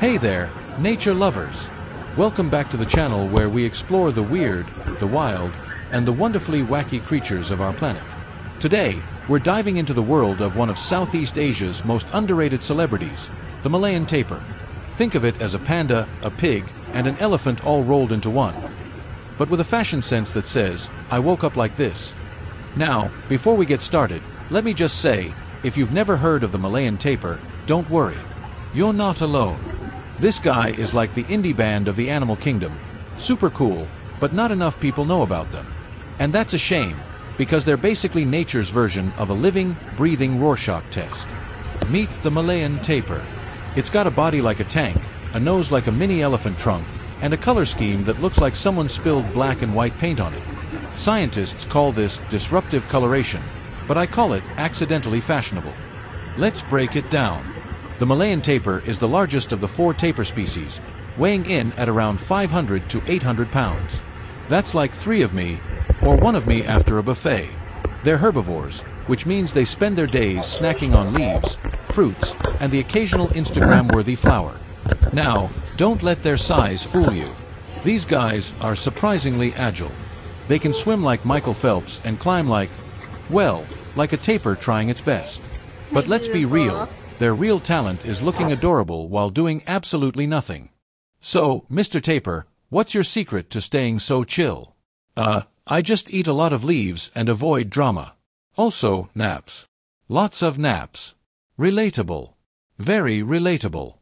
Hey there, nature lovers! Welcome back to the channel where we explore the weird, the wild, and the wonderfully wacky creatures of our planet. Today, we're diving into the world of one of Southeast Asia's most underrated celebrities, the Malayan tapir. Think of it as a panda, a pig, and an elephant all rolled into one. But with a fashion sense that says, I woke up like this. Now, before we get started, let me just say, if you've never heard of the Malayan tapir, don't worry. You're not alone. This guy is like the indie band of the animal kingdom. Super cool, but not enough people know about them. And that's a shame, because they're basically nature's version of a living, breathing Rorschach test. Meet the Malayan tapir. It's got a body like a tank, a nose like a mini elephant trunk, and a color scheme that looks like someone spilled black and white paint on it. Scientists call this disruptive coloration, but I call it accidentally fashionable. Let's break it down. The Malayan tapir is the largest of the four tapir species, weighing in at around 500 to 800 pounds. That's like three of me, or one of me after a buffet. They're herbivores, which means they spend their days snacking on leaves, fruits, and the occasional Instagram-worthy flower. Now, don't let their size fool you. These guys are surprisingly agile. They can swim like Michael Phelps and climb like, well, like a tapir trying its best. But let's be real, their real talent is looking adorable while doing absolutely nothing. So, Mr. Tapir, what's your secret to staying so chill? Uh, I just eat a lot of leaves and avoid drama. Also, naps. Lots of naps. Relatable. Very relatable.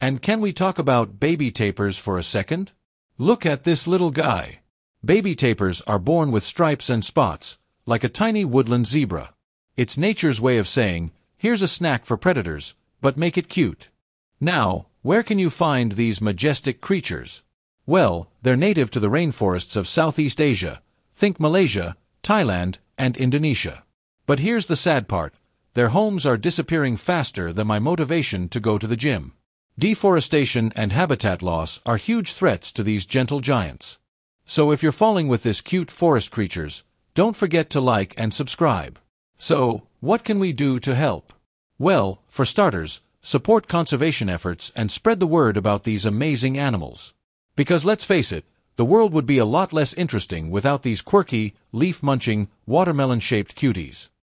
And can we talk about baby tapirs for a second? Look at this little guy. Baby tapirs are born with stripes and spots, like a tiny woodland zebra. It's nature's way of saying, here's a snack for predators, but make it cute. Now, where can you find these majestic creatures? Well, they're native to the rainforests of Southeast Asia. Think Malaysia, Thailand, and Indonesia. But here's the sad part. Their homes are disappearing faster than my motivation to go to the gym. Deforestation and habitat loss are huge threats to these gentle giants. So if you're falling with this cute forest creatures, don't forget to like and subscribe. So, what can we do to help? Well, for starters, support conservation efforts and spread the word about these amazing animals. Because let's face it, the world would be a lot less interesting without these quirky, leaf-munching, watermelon-shaped cuties.